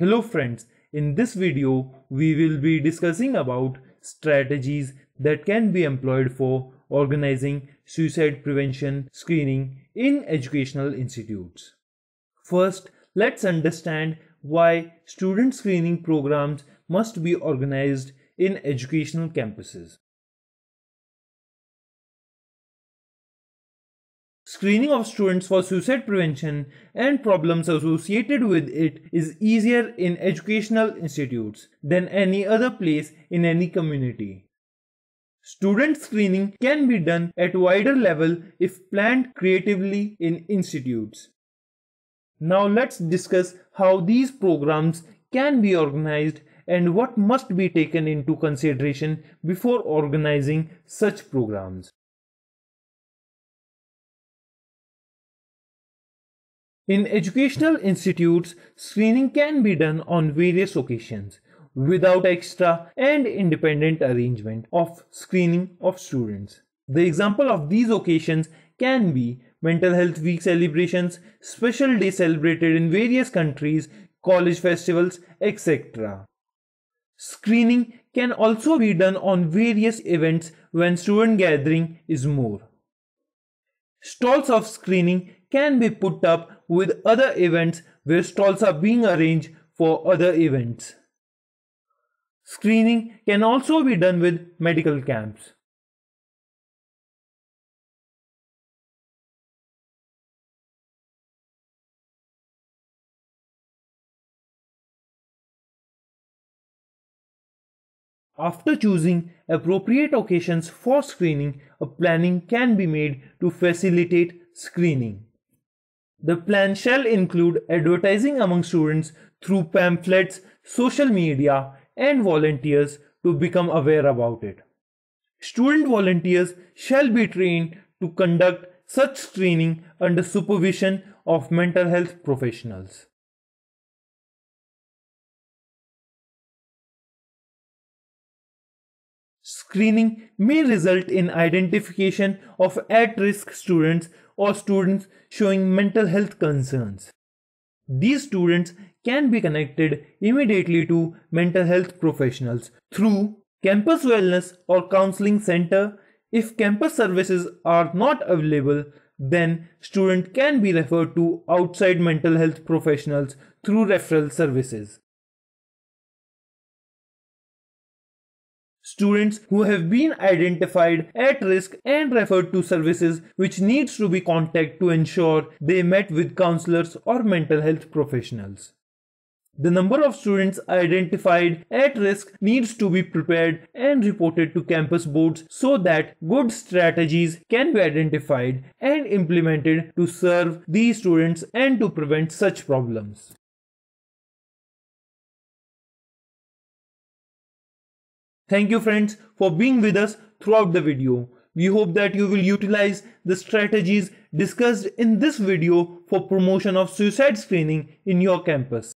Hello friends, in this video we will be discussing about strategies that can be employed for organizing suicide prevention screening in educational institutes. First, let's understand why student screening programs must be organized in educational campuses. Screening of students for suicide prevention and problems associated with it is easier in educational institutes than any other place in any community. Student screening can be done at wider level if planned creatively in institutes. Now let's discuss how these programs can be organized and what must be taken into consideration before organizing such programs. In educational institutes, screening can be done on various occasions without extra and independent arrangement of screening of students. The example of these occasions can be mental health week celebrations, special days celebrated in various countries, college festivals, etc. Screening can also be done on various events when student gathering is more. Stalls of screening can be put up with other events where stalls are being arranged for other events. Screening can also be done with medical camps. After choosing appropriate occasions for screening, a planning can be made to facilitate screening. The plan shall include advertising among students through pamphlets, social media, and volunteers to become aware about it. Student volunteers shall be trained to conduct such screening under supervision of mental health professionals. Screening may result in identification of at-risk students or students showing mental health concerns. These students can be connected immediately to mental health professionals through campus wellness or counseling center. If campus services are not available, then student can be referred to outside mental health professionals through referral services. Students who have been identified at risk and referred to services which needs to be contacted to ensure they met with counselors or mental health professionals. The number of students identified at risk needs to be prepared and reported to campus boards so that good strategies can be identified and implemented to serve these students and to prevent such problems. Thank you friends for being with us throughout the video. We hope that you will utilize the strategies discussed in this video for promotion of suicide screening in your campus.